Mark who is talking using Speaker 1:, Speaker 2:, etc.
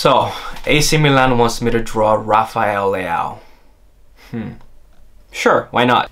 Speaker 1: So, AC Milan wants me to draw Rafael Leao. Hmm. Sure, why not?